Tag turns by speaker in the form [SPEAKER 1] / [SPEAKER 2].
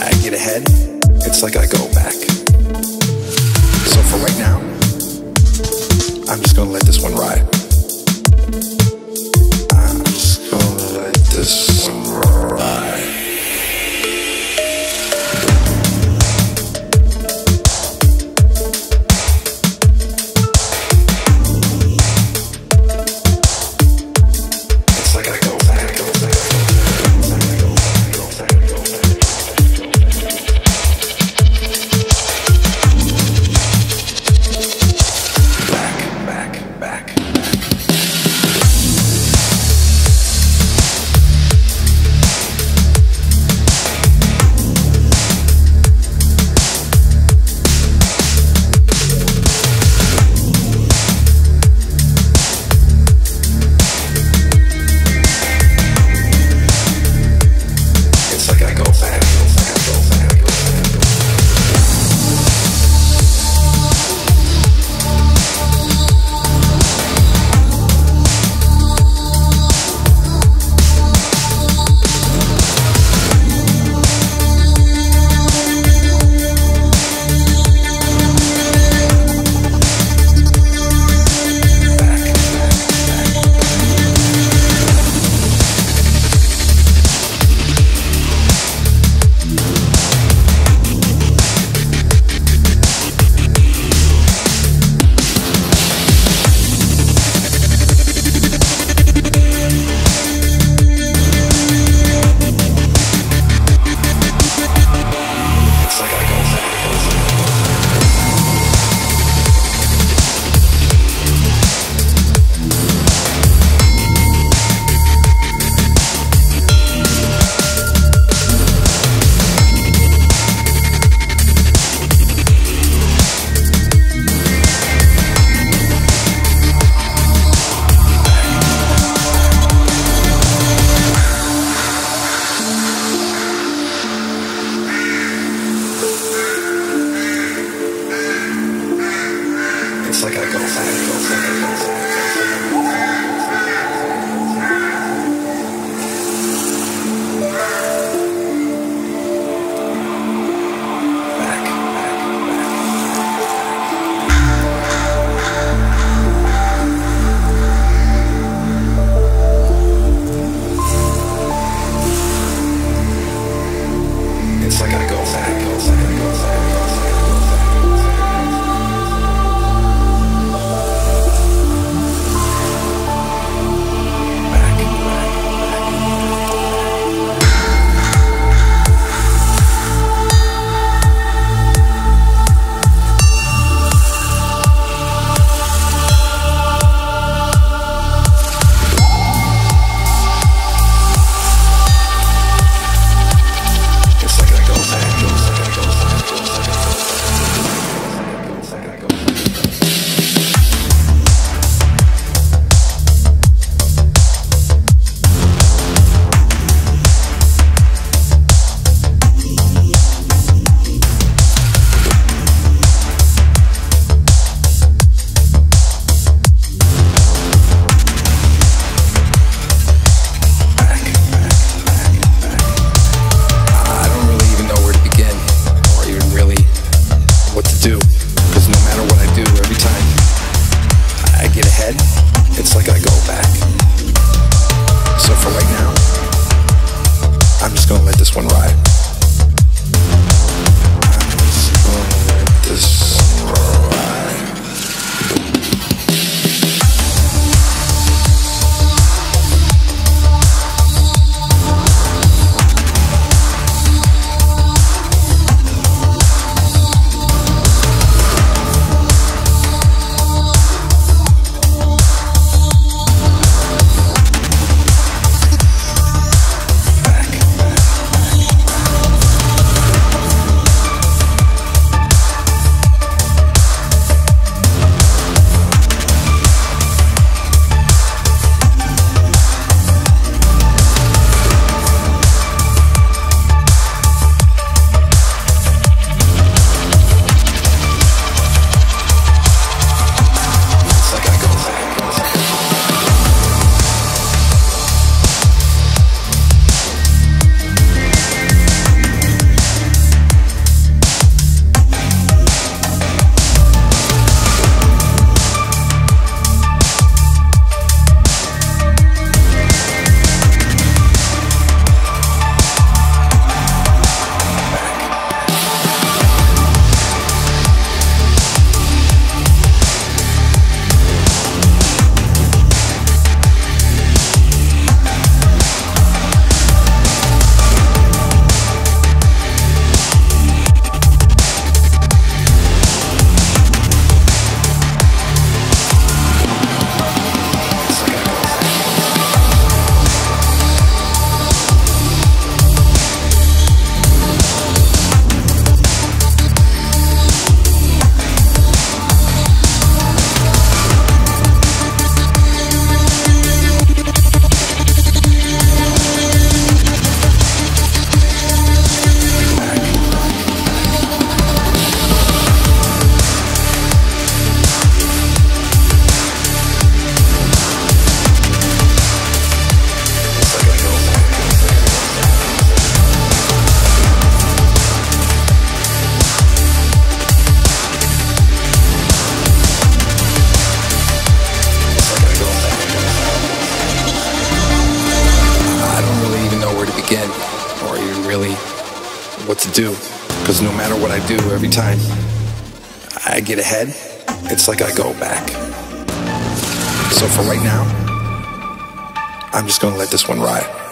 [SPEAKER 1] I get ahead, it's like I go back. So for right now, I'm just gonna let this one ride. one ride. What to do. Because no matter what I do, every time I get ahead, it's like I go back. So for right now, I'm just gonna let this one ride.